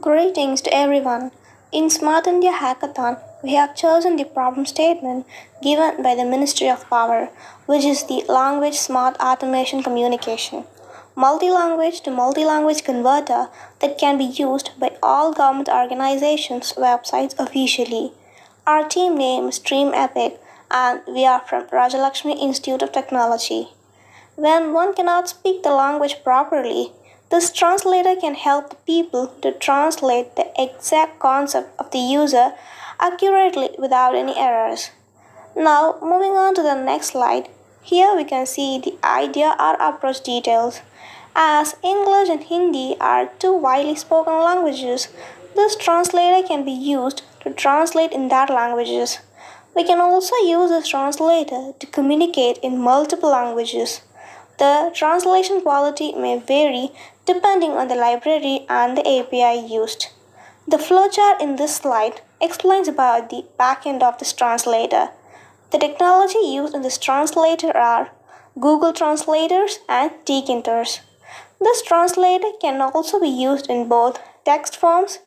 Greetings to everyone. In Smart India Hackathon, we have chosen the problem statement given by the Ministry of Power, which is the Language Smart Automation Communication. Multi-language to multi-language converter that can be used by all government organizations' websites officially. Our team name is Dream Epic and we are from Rajalakshmi Institute of Technology. When one cannot speak the language properly, this translator can help the people to translate the exact concept of the user accurately without any errors. Now, moving on to the next slide, here we can see the idea or approach details. As English and Hindi are two widely spoken languages, this translator can be used to translate in that languages. We can also use this translator to communicate in multiple languages. The translation quality may vary depending on the library and the API used. The flowchart in this slide explains about the backend of this translator. The technology used in this translator are Google translators and tkinter's. This translator can also be used in both text forms.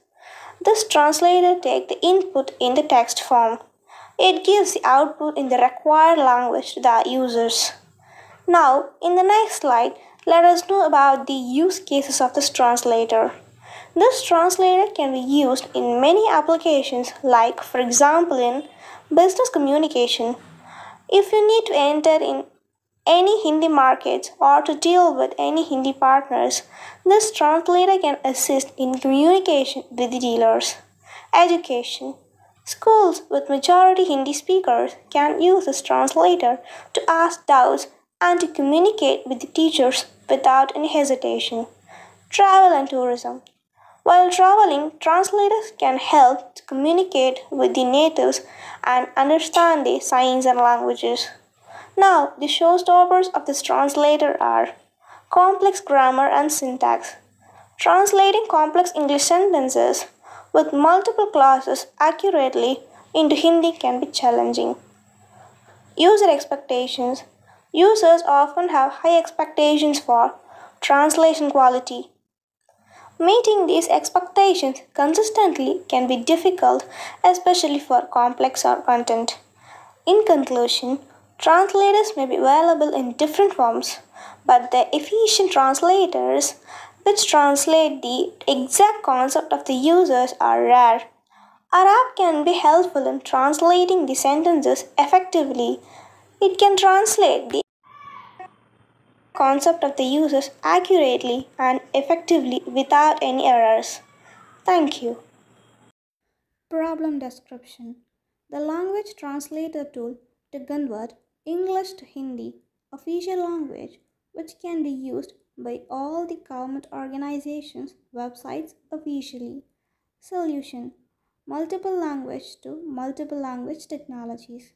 This translator takes the input in the text form. It gives the output in the required language to the users. Now, in the next slide, let us know about the use cases of this translator. This translator can be used in many applications like for example in business communication. If you need to enter in any Hindi markets or to deal with any Hindi partners, this translator can assist in communication with the dealers. Education. Schools with majority Hindi speakers can use this translator to ask doubts and to communicate with the teachers without any hesitation. Travel and tourism. While traveling, translators can help to communicate with the natives and understand the signs and languages. Now, the showstoppers of this translator are complex grammar and syntax. Translating complex English sentences with multiple clauses accurately into Hindi can be challenging. User expectations Users often have high expectations for translation quality. Meeting these expectations consistently can be difficult, especially for complex or content. In conclusion, translators may be available in different forms, but the efficient translators which translate the exact concept of the users are rare. App can be helpful in translating the sentences effectively it can translate the concept of the users accurately and effectively without any errors. Thank you. Problem description The language translator tool to convert English to Hindi, official language, which can be used by all the government organizations' websites officially. Solution Multiple language to multiple language technologies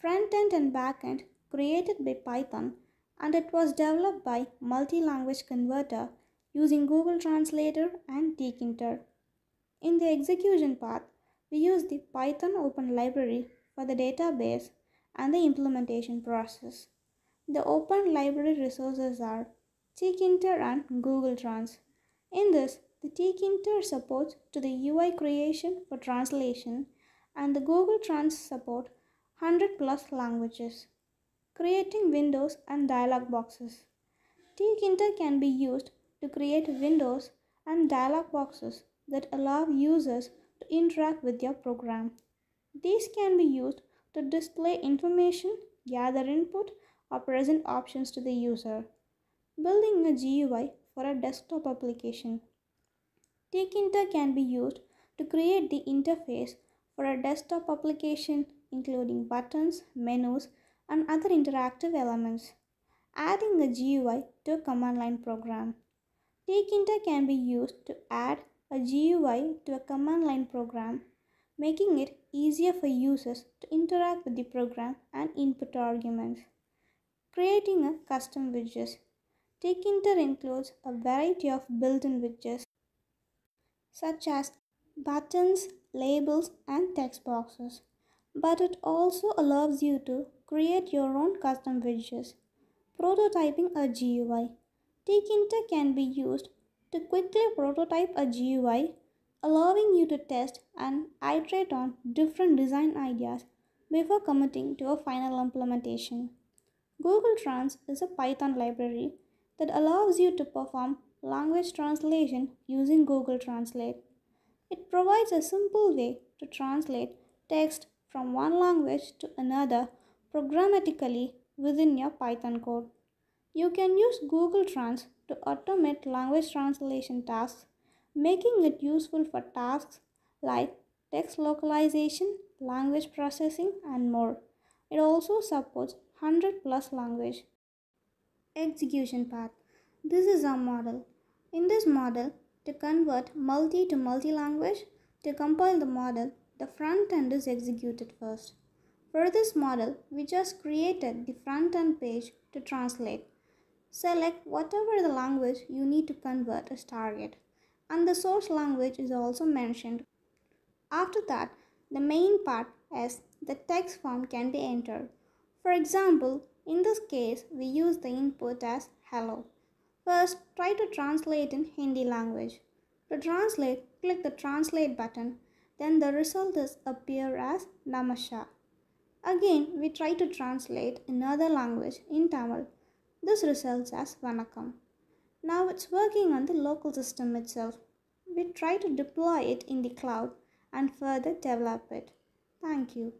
front end and back end created by Python and it was developed by multi-language converter using Google Translator and tkinter. In the execution path, we use the Python Open Library for the database and the implementation process. The open library resources are tkinter and Google Trans. In this, the tkinter supports to the UI creation for translation and the Google Trans support 100 plus languages. Creating windows and dialog boxes. tkinter can be used to create windows and dialog boxes that allow users to interact with your program. These can be used to display information, gather input, or present options to the user. Building a GUI for a desktop application. tkinter can be used to create the interface for a desktop application including buttons, menus, and other interactive elements. Adding a GUI to a command line program. tkinter can be used to add a GUI to a command line program, making it easier for users to interact with the program and input arguments. Creating a custom widget. tkinter includes a variety of built-in widgets such as buttons, labels, and text boxes but it also allows you to create your own custom widgets. Prototyping a GUI. tkinter can be used to quickly prototype a GUI allowing you to test and iterate on different design ideas before committing to a final implementation. Google Trans is a Python library that allows you to perform language translation using Google Translate. It provides a simple way to translate text from one language to another programmatically within your Python code. You can use Google Trans to automate language translation tasks, making it useful for tasks like text localization, language processing, and more. It also supports 100 plus language. Execution path. This is our model. In this model, to convert multi to multi-language, to compile the model, the front end is executed first. For this model, we just created the front end page to translate. Select whatever the language you need to convert as target and the source language is also mentioned. After that, the main part is the text form can be entered. For example, in this case, we use the input as hello. First, try to translate in Hindi language. To translate, click the translate button. Then the result is appear as Namasha. Again, we try to translate another language in Tamil. This results as Vanakkam. Now it's working on the local system itself. We try to deploy it in the cloud and further develop it. Thank you.